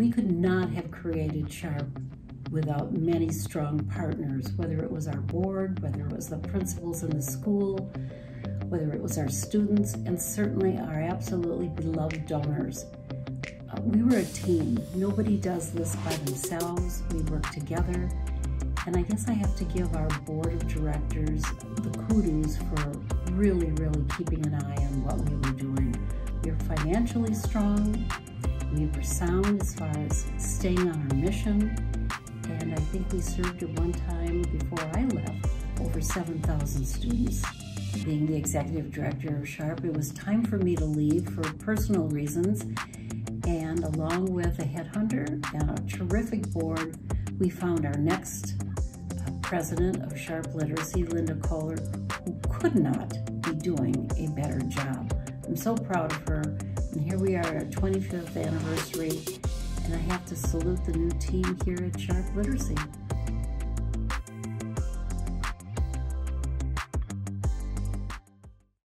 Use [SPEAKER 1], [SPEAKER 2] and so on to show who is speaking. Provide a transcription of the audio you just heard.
[SPEAKER 1] we could not have created Sharp without many strong partners, whether it was our board, whether it was the principals in the school, whether it was our students, and certainly our absolutely beloved donors. Uh, we were a team. Nobody does this by themselves. We work together. And I guess I have to give our board of directors the kudos for really, really keeping an eye on what we were doing. We were financially strong. We were sound as far as staying on our mission. And I think we served at one time before I left over 7,000 students being the executive director of Sharp, it was time for me to leave for personal reasons. And along with a headhunter and a terrific board, we found our next uh, president of Sharp Literacy, Lynda Kohler, who could not be doing a better job. I'm so proud of her. And here we are at our 25th anniversary, and I have to salute the new team here at Sharp Literacy.